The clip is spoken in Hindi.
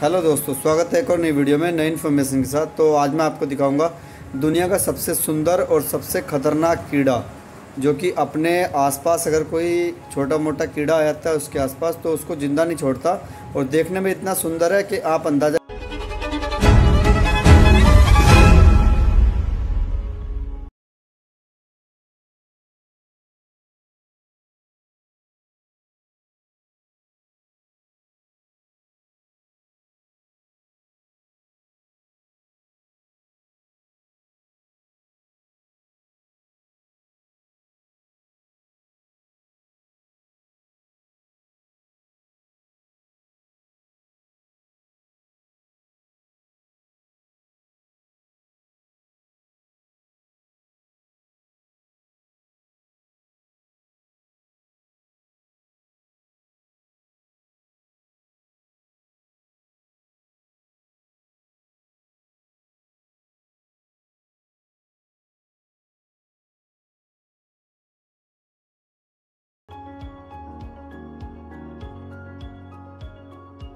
हेलो दोस्तों, स्वागत है एक और नई वीडियो में, नई इन्फॉर्मेशन के साथ। तो आज मैं आपको दिखाऊँगा दुनिया का सबसे सुंदर और सबसे ख़तरनाक कीड़ा, जो कि अपने आसपास अगर कोई छोटा मोटा कीड़ा आ जाता है उसके आसपास तो उसको ज़िंदा नहीं छोड़ता। और देखने में इतना सुंदर है कि आप अंदाज़ा